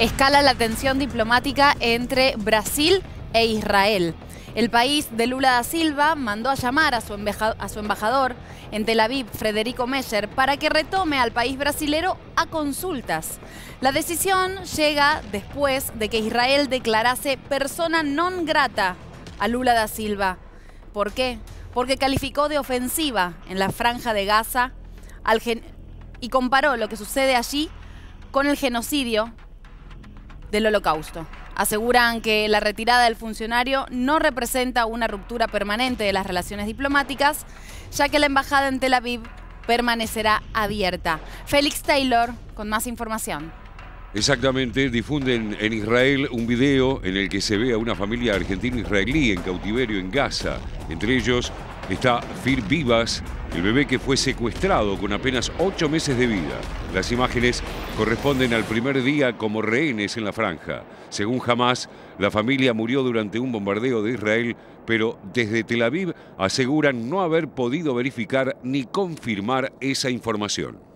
Escala la tensión diplomática entre Brasil e Israel. El país de Lula da Silva mandó a llamar a su, a su embajador en Tel Aviv, Federico Meyer, para que retome al país brasilero a consultas. La decisión llega después de que Israel declarase persona non grata a Lula da Silva. ¿Por qué? Porque calificó de ofensiva en la franja de Gaza y comparó lo que sucede allí con el genocidio del holocausto. Aseguran que la retirada del funcionario no representa una ruptura permanente de las relaciones diplomáticas, ya que la embajada en Tel Aviv permanecerá abierta. Félix Taylor con más información. Exactamente, difunden en Israel un video en el que se ve a una familia argentina-israelí en cautiverio en Gaza. Entre ellos está Fir Vivas, el bebé que fue secuestrado con apenas ocho meses de vida. Las imágenes corresponden al primer día como rehenes en la franja. Según Hamas, la familia murió durante un bombardeo de Israel, pero desde Tel Aviv aseguran no haber podido verificar ni confirmar esa información.